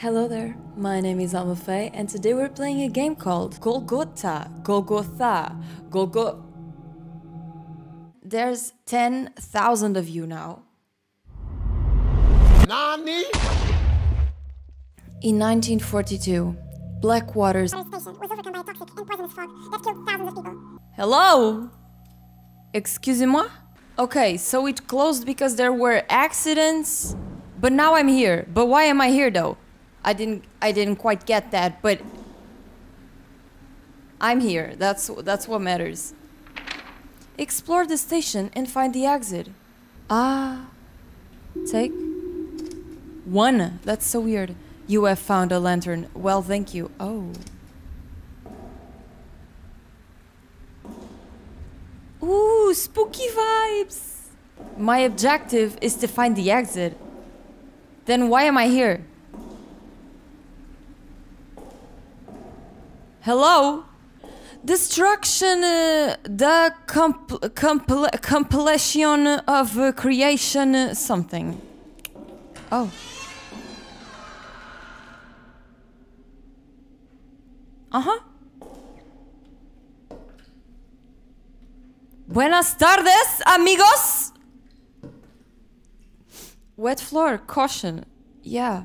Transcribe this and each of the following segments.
Hello there, my name is Alma Fay, and today we're playing a game called Golgotha. Golgotha. Golgo. There's 10,000 of you now. Nani? In 1942, Blackwaters. Station was overcome by a toxic and poisonous fog that killed thousands of people. Hello? Excusez-moi? Okay, so it closed because there were accidents, but now I'm here. But why am I here though? I didn't I didn't quite get that, but I'm here. That's that's what matters. Explore the station and find the exit. Ah. Take one. That's so weird. You have found a lantern. Well, thank you. Oh. Ooh, spooky vibes! My objective is to find the exit. Then why am I here? Hello? Destruction, uh, the comp- compl- completion of uh, creation, uh, something. Oh. Uh huh. Buenas tardes, amigos! Wet floor, caution. Yeah.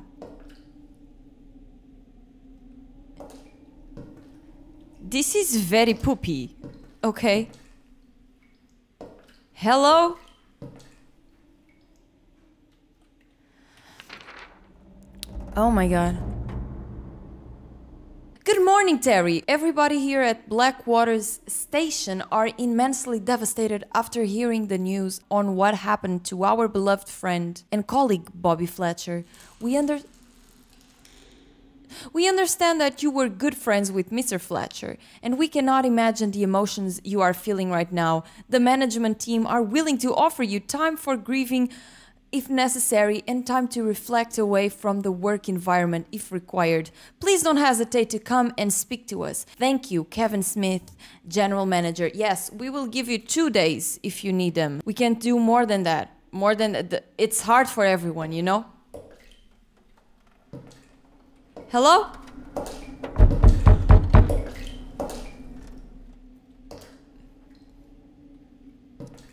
This is very poopy. Okay. Hello? Oh my god. Good morning, Terry. Everybody here at Blackwaters Station are immensely devastated after hearing the news on what happened to our beloved friend and colleague Bobby Fletcher. We under we understand that you were good friends with Mr. Fletcher, and we cannot imagine the emotions you are feeling right now. The management team are willing to offer you time for grieving if necessary, and time to reflect away from the work environment if required. Please don't hesitate to come and speak to us. Thank you, Kevin Smith, General Manager. Yes, we will give you two days if you need them. We can't do more than that. More than it's hard for everyone, you know? Hello?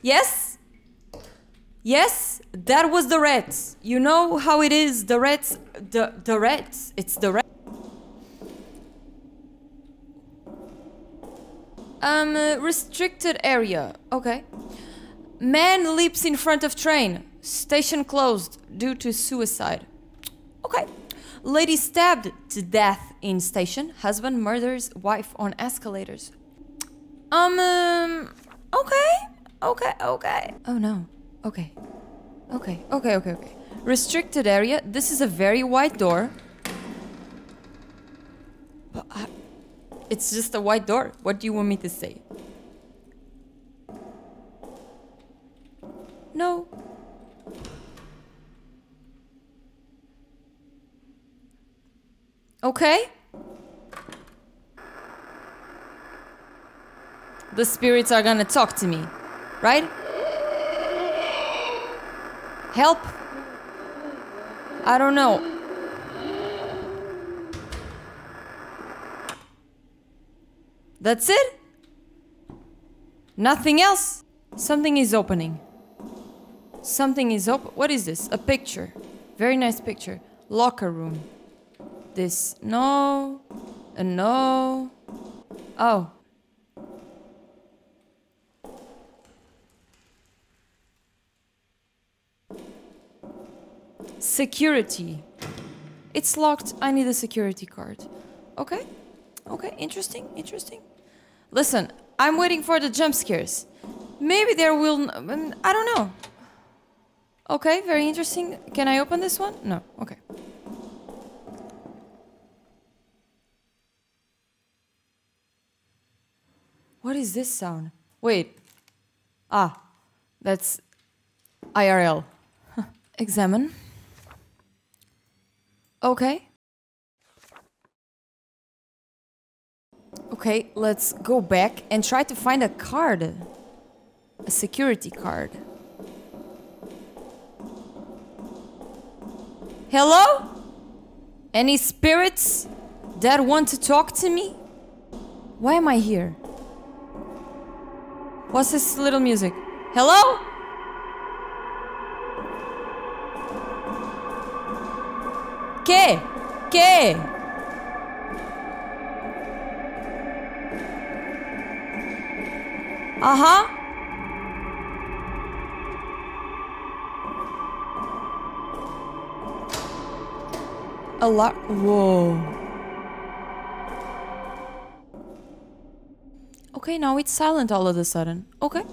Yes? Yes, that was the rats. You know how it is, the rats, the, the rats, it's the rats. Um, uh, restricted area, okay. Man leaps in front of train. Station closed due to suicide. Okay. Lady stabbed to death in station. Husband murders wife on escalators. Um, um, okay, okay, okay. Oh no. Okay. Okay, okay, okay, okay. Restricted area. This is a very wide door. But I, it's just a wide door. What do you want me to say? No. Okay. The spirits are gonna talk to me, right? Help? I don't know. That's it? Nothing else? Something is opening. Something is open. What is this? A picture. Very nice picture. Locker room. This. No. A no. Oh. Security. It's locked. I need a security card. Okay. Okay. Interesting. Interesting. Listen, I'm waiting for the jump scares. Maybe there will. I don't know. Okay. Very interesting. Can I open this one? No. Okay. What is this sound? Wait. Ah, that's IRL. Examine. Okay. Okay, let's go back and try to find a card. A security card. Hello? Any spirits that want to talk to me? Why am I here? What's this little music? Hello? ¿Qué? ¿Qué? Ajá. A lot. Whoa. Okay, now it's silent all of a sudden. Okay.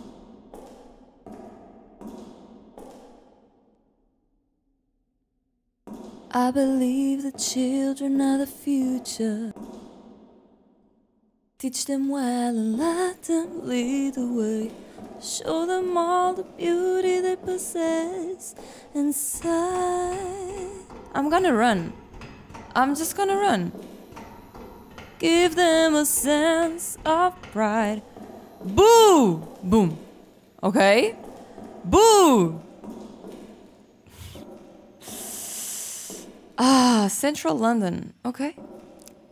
I believe the children are the future. Teach them well and let them lead the way. Show them all the beauty they possess inside. I'm gonna run. I'm just gonna run. Give them a sense of pride. Boo! Boom. Okay? Boo! Ah, Central London. Okay.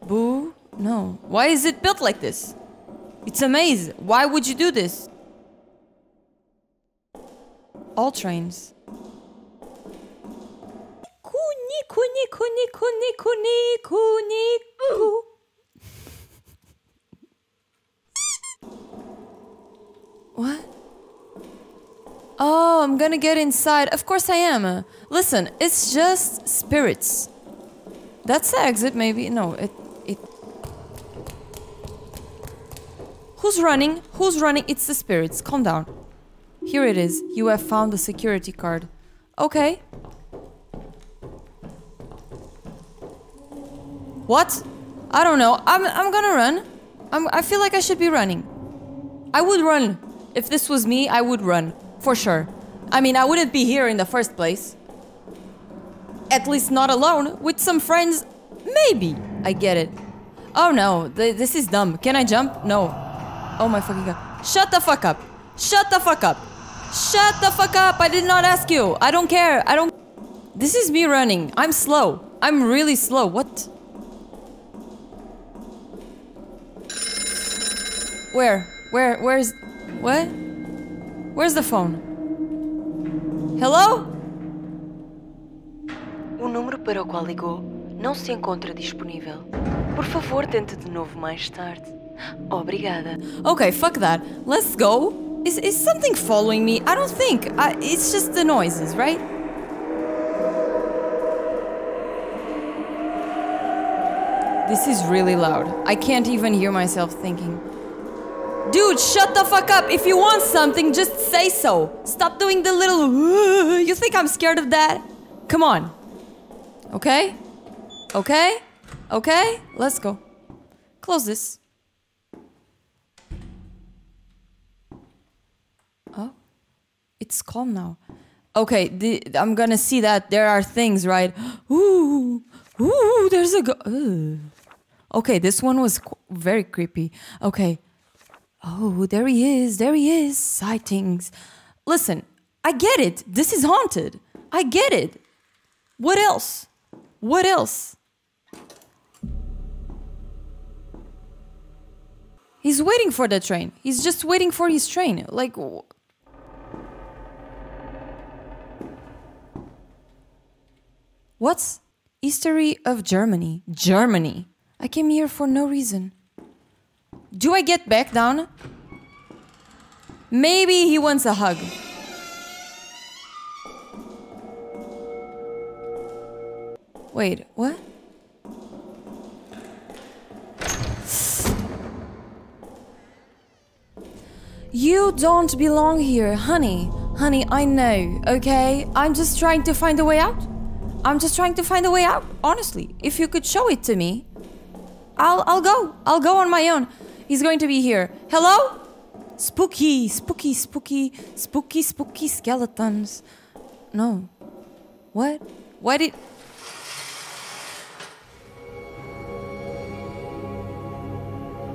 Boo? No. Why is it built like this? It's a maze. Why would you do this? All trains. Kuni, kuni, kuni, kuni, kuni, kuni, ku. What? Oh, I'm gonna get inside. Of course I am. Listen, it's just spirits. That's the exit, maybe. No, it. it. Who's running? Who's running? It's the spirits. Calm down. Here it is. You have found the security card. Okay. What? I don't know. I'm, I'm gonna run. I'm, I feel like I should be running. I would run. If this was me, I would run. For sure. I mean, I wouldn't be here in the first place. At least not alone. With some friends, maybe. I get it. Oh no, th this is dumb. Can I jump? No. Oh my fucking god. Shut the fuck up. Shut the fuck up. Shut the fuck up. I did not ask you. I don't care. I don't. This is me running. I'm slow. I'm really slow. What? Where? Where? Where's. What? Where's the phone? Hello? O número para o qual ligou não se encontra disponível. Por favor, tente de novo mais tarde. Obrigada. Okay, fuck that. Let's go. Is, is something following me? I don't think. I, it's just the noises, right? This is really loud. I can't even hear myself thinking. Dude, shut the fuck up. If you want something, just say so. Stop doing the little. You think I'm scared of that? Come on. Okay? Okay? Okay? Let's go. Close this. Oh. It's calm now. Okay, the, I'm gonna see that there are things, right? Ooh, ooh, there's a go. Okay, this one was very creepy. Okay. Oh, there he is. There he is. Sightings. Listen, I get it. This is haunted. I get it. What else? What else? He's waiting for the train. He's just waiting for his train. Like. wh- What's history of Germany? Germany. I came here for no reason. Do I get back down? Maybe he wants a hug. Wait, what? You don't belong here, honey. Honey, I know, okay? I'm just trying to find a way out. I'm just trying to find a way out, honestly. If you could show it to me, I'll I'll go. I'll go on my own. He's going to be here. Hello? Spooky, spooky, spooky, spooky, spooky skeletons. No. What? Why did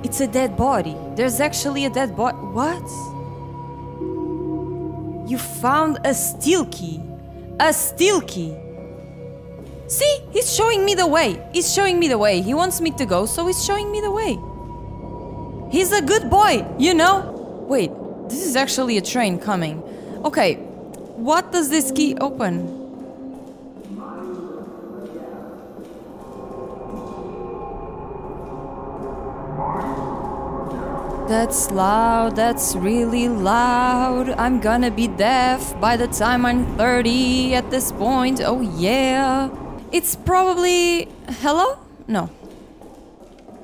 It's a dead body. There's actually a dead body. What? You found a steel key. A steel key. See, he's showing me the way. He's showing me the way. He wants me to go, so he's showing me the way. He's a good boy, you know? Wait, this is actually a train coming. Okay, what does this key open? That's loud, that's really loud. I'm gonna be deaf by the time I'm 30 at this point. Oh, yeah. It's probably. Hello? No.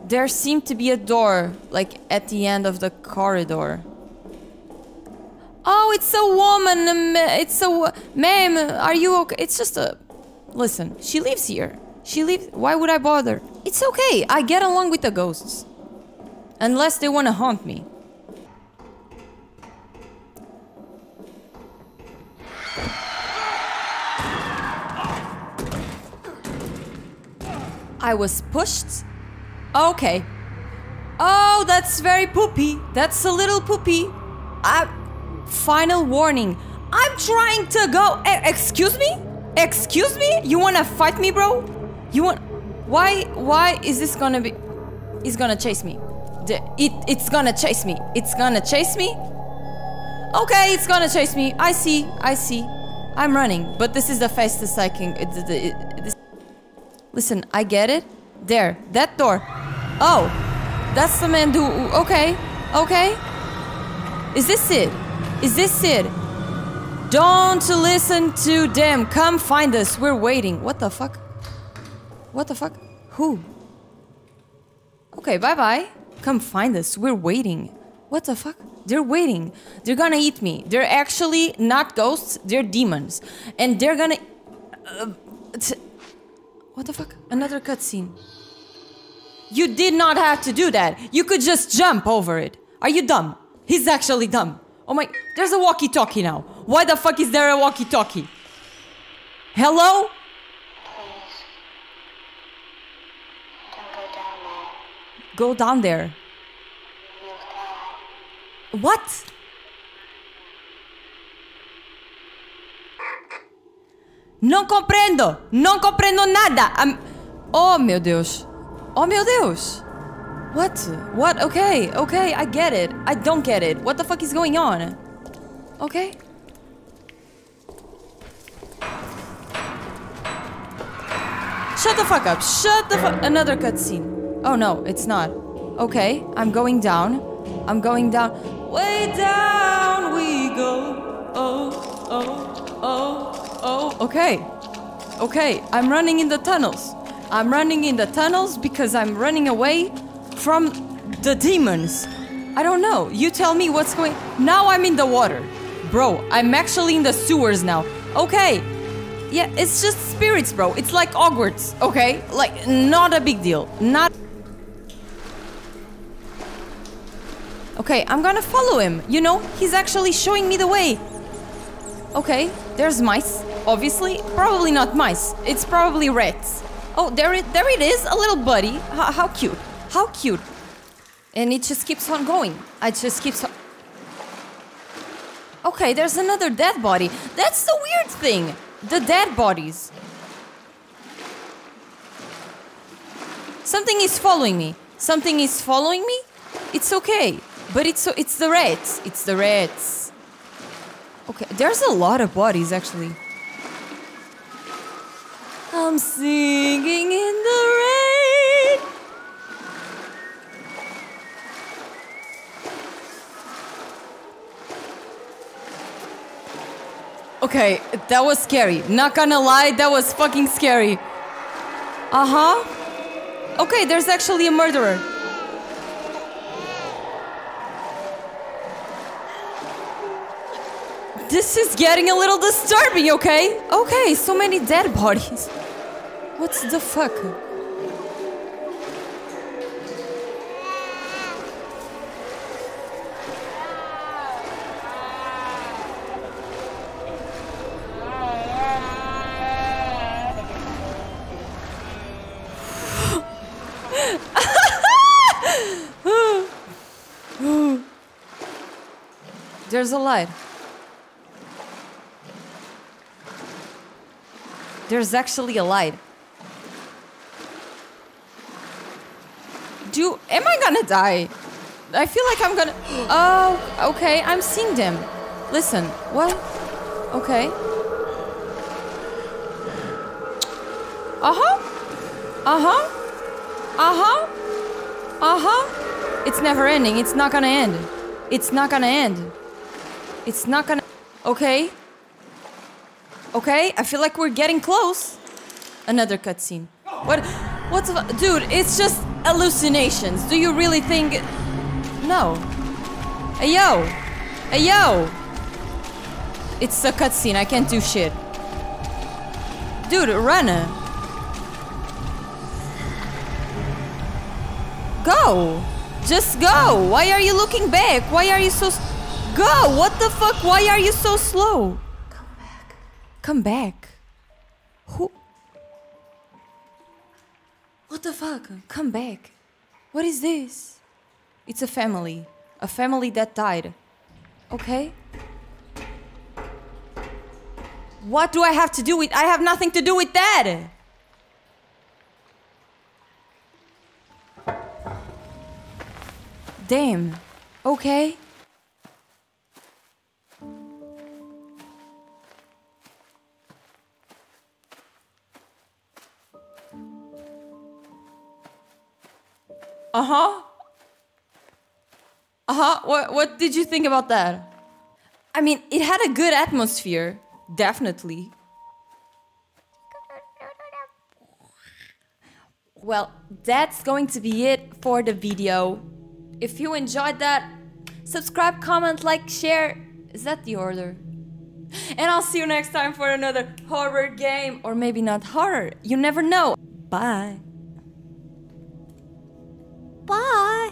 There seemed to be a door, like at the end of the corridor. Oh, it's a woman. It's a. Ma'am, are you okay? It's just a. Listen, she lives here. She lives. Why would I bother? It's okay. I get along with the ghosts. Unless they want to haunt me. I was pushed? Okay. Oh, that's very poopy. That's a little poopy. I. Final warning. I'm trying to go. E- excuse me? Excuse me? You wanna fight me, bro? You want. Why? Why is this gonna be. He's gonna chase me. The, it, it's gonna chase me. It's gonna chase me? Okay, it's gonna chase me. I see. I see. I'm running, but this is the fastest I can. It, it, Listen, I get it. There, that door. Oh, that's the man who. Okay, okay. Is this it? Is this it? Don't listen to them. Come find us. We're waiting. What the fuck? What the fuck? Who? Okay, bye bye. Come find us. We're waiting. What the fuck? They're waiting. They're gonna eat me. They're actually not ghosts, they're demons. And they're gonna. Uh, what the fuck? Another cutscene. You did not have to do that. You could just jump over it. Are you dumb? He's actually dumb. Oh my. There's a walkie talkie now. Why the fuck is there a walkie talkie? Hello? Go down there. Go down there. You'll die. What? Não compreendo! Não compreendo nada! I'm... Oh, meu Deus! Oh, meu Deus! What? What? Okay, okay, I get it. I don't get it. What the fuck is going on? Okay. Shut the fuck up. Shut the fuck... Another cutscene. Oh, no, it's not. Okay, I'm going down. I'm going down. Way down we go. Oh, oh, oh, oh. Okay. Okay, I'm running in the tunnels. I'm running in the tunnels because I'm running away from the demons. I don't know. You tell me what's going. Now I'm in the water. Bro, I'm actually in the sewers now. Okay. Yeah, it's just spirits, bro. It's like Hogwarts, okay? Like not a big deal. Not Okay, I'm gonna follow him. You know, he's actually showing me the way. Okay, there's mice. Obviously, probably not mice. It's probably rats. Oh, there it, there it is, a little buddy. H- how cute. How cute. And it just keeps on going. It just keeps on. Okay, there's another dead body. That's the weird thing. The dead bodies. Something is following me. Something is following me. It's okay, but it's it's the rats. It's the rats. Okay, there's a lot of bodies actually. I'm singing in the rain. Okay, that was scary. Not gonna lie, that was fucking scary. Uh huh. Okay, there's actually a murderer. This is getting a little disturbing, okay? Okay, so many dead bodies. What's the fuck? There's a light. There's actually a light. Do? Am I gonna die? I feel like I'm gonna. Oh, okay. I'm seeing them. Listen. What? Okay. Uh huh. Uh huh. Uh huh. Uh huh. It's never ending. It's not gonna end. It's not gonna end. It's not gonna. Okay. Okay. I feel like we're getting close. Another cutscene. What? What's dude? It's just hallucinations. Do you really think? No. Hey yo. Hey yo. It's a cutscene. I can't do shit. Dude, run. Go. Just go. Why are you looking back? Why are you so? s- Go. What the fuck? Why are you so slow? Come back. Come back. What the fuck? Come back. What is this? It's a family. A family that died. Okay. What do I have to do with I have nothing to do with that. Damn. Okay. Uh-huh. Uh-huh. What what did you think about that? I mean, it had a good atmosphere, definitely. Well, that's going to be it for the video. If you enjoyed that, subscribe, comment, like, share. Is that the order? And I'll see you next time for another horror game. Or maybe not horror. You never know. Bye. Bye.